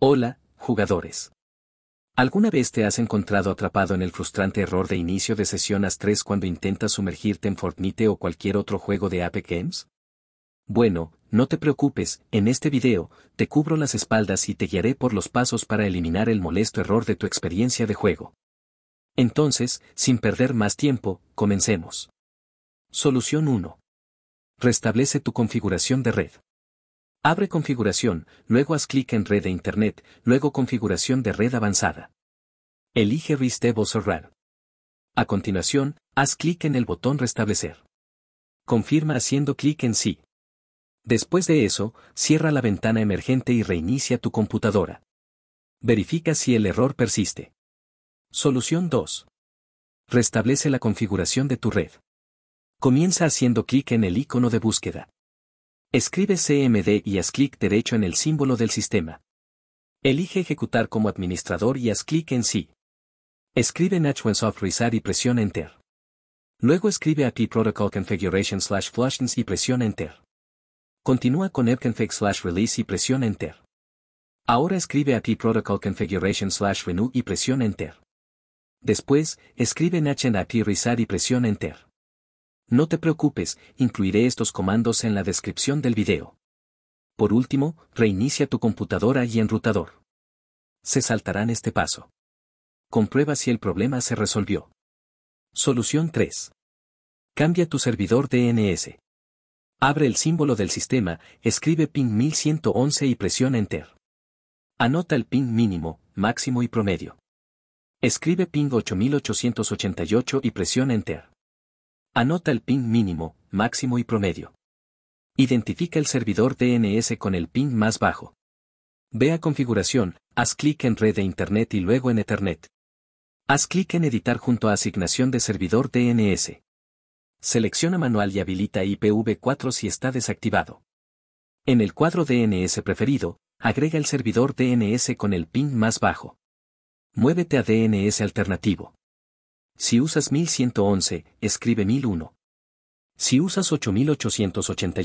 Hola, jugadores. ¿Alguna vez te has encontrado atrapado en el frustrante error de inicio de sesión AS3 cuando intentas sumergirte en Fortnite o cualquier otro juego de Apex Games? Bueno, no te preocupes, en este video, te cubro las espaldas y te guiaré por los pasos para eliminar el molesto error de tu experiencia de juego. Entonces, sin perder más tiempo, comencemos. Solución 1. Restablece tu configuración de red. Abre configuración, luego haz clic en red de Internet, luego configuración de red avanzada. Elige Restable Run. A continuación, haz clic en el botón Restablecer. Confirma haciendo clic en Sí. Después de eso, cierra la ventana emergente y reinicia tu computadora. Verifica si el error persiste. Solución 2. Restablece la configuración de tu red. Comienza haciendo clic en el icono de búsqueda. Escribe CMD y haz clic derecho en el símbolo del sistema. Elige ejecutar como administrador y haz clic en sí. Escribe Soft Reset y presiona Enter. Luego escribe API Protocol Configuration slash Flushings y presiona Enter. Continúa con AppConfig slash Release y presiona Enter. Ahora escribe API Protocol Configuration slash Renew y presiona Enter. Después, escribe API Reset y presiona Enter. No te preocupes, incluiré estos comandos en la descripción del video. Por último, reinicia tu computadora y enrutador. Se saltarán este paso. Comprueba si el problema se resolvió. Solución 3. Cambia tu servidor DNS. Abre el símbolo del sistema, escribe ping 1111 y presiona Enter. Anota el ping mínimo, máximo y promedio. Escribe ping 8888 y presiona Enter. Anota el ping mínimo, máximo y promedio. Identifica el servidor DNS con el ping más bajo. Ve a configuración, haz clic en red de Internet y luego en Ethernet. Haz clic en editar junto a asignación de servidor DNS. Selecciona manual y habilita IPv4 si está desactivado. En el cuadro DNS preferido, agrega el servidor DNS con el ping más bajo. Muévete a DNS alternativo. Si usas 1111, escribe 1001. Si usas 8888,